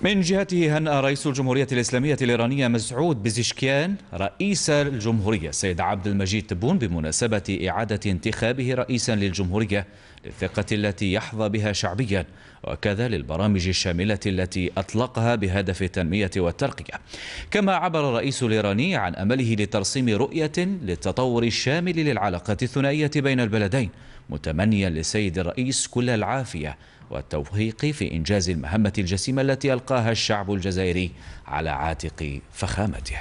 من جهته هنأ رئيس الجمهورية الإسلامية الإيرانية مسعود بزشكيان رئيس الجمهورية السيد عبد المجيد تبون بمناسبة إعادة انتخابه رئيسا للجمهورية للثقة التي يحظى بها شعبيا وكذا للبرامج الشاملة التي أطلقها بهدف التنمية والترقية. كما عبر الرئيس الإيراني عن أمله لترسيم رؤية للتطور الشامل للعلاقات الثنائية بين البلدين متمنيا للسيد الرئيس كل العافية والتوفيق في إنجاز المهمة الجسيمة التي ألقاها الشعب الجزائري على عاتق فخامته.